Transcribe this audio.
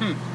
Hmm.